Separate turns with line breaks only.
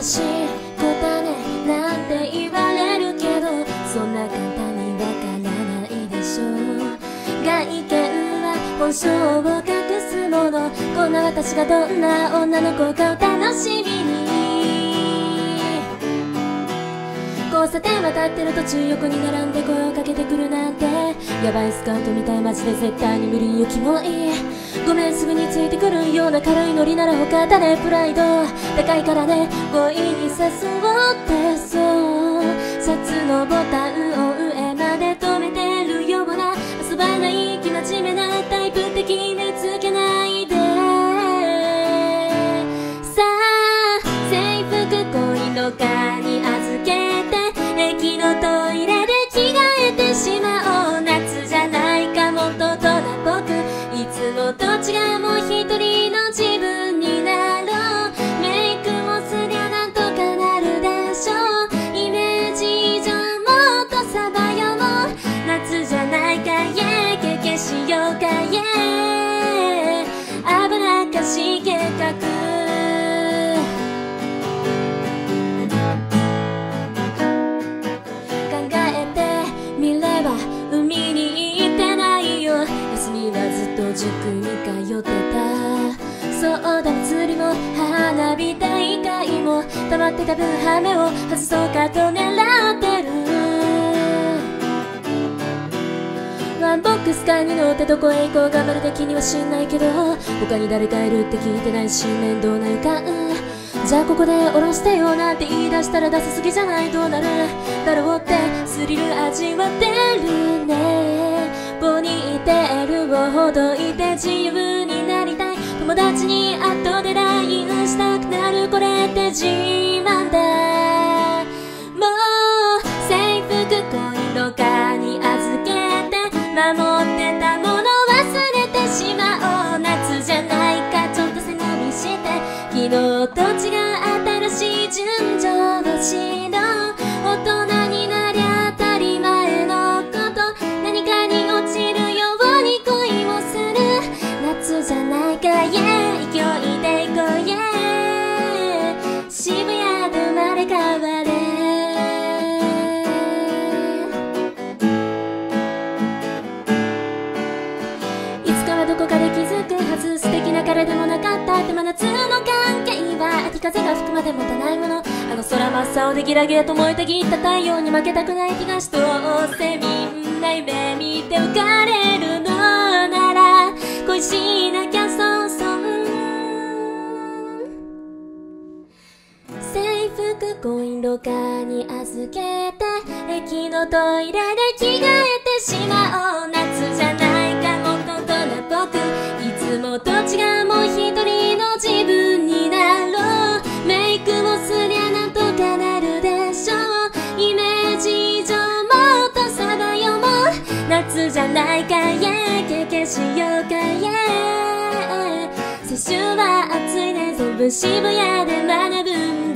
しい子だねなんて言われるけどそんな簡単にわからないでしょう。外見は本性を隠すもの。こんな私がどんな女の子かを楽しみに。差点渡ってる途中横に並んで声をかけてくるなんてヤバいスカウトみたいマジで絶対に無理よキモいごめんすぐについてくるような軽いノリなら他だねプライド高いからね強引に誘ってそう。シャツのボタンを塾に通ってた。そうだ釣りも花火大会も溜まってた分羽目を外そうかと狙ってる。ワンボックスカーに乗ってどこへ行こうかまるで気にはしないけど他に誰かいるって聞いてないし面倒な予感。じゃあここで降ろしてよなんて言い出したら出せすぎじゃない。どうなる？だろうって。スリル味わって。達に後で LINE したくなるこれって自慢だもう制服恋のカに預けて守ってたもの忘れてしまおう夏じゃないかちょっと背伸びして。昨日と違う新しい純情をしろでもなかったって真夏の関係は秋風が吹くまで持たないものあの空真っ青でギラギラと燃えたぎった太陽に負けたくない気がしどうせみんな夢見て浮かれるのなら恋しなきゃそうそう制服コインロカーに預けて駅のトイレで着替えてしまおう夏じゃないかもと大人っぽくいつもと違うじゃないか yeah 経験しようかイェー。青春は熱いね。全部渋谷で学ぶ